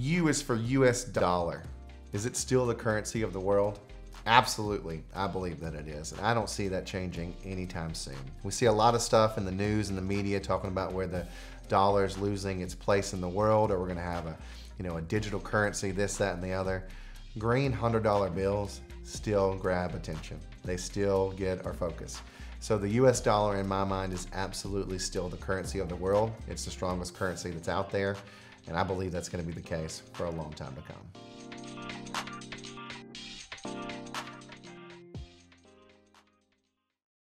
U is for US dollar. Is it still the currency of the world? Absolutely, I believe that it is. And I don't see that changing anytime soon. We see a lot of stuff in the news and the media talking about where the dollar is losing its place in the world or we're gonna have a, you know, a digital currency, this, that, and the other. Green $100 bills still grab attention. They still get our focus. So the US dollar in my mind is absolutely still the currency of the world. It's the strongest currency that's out there. And I believe that's gonna be the case for a long time to come.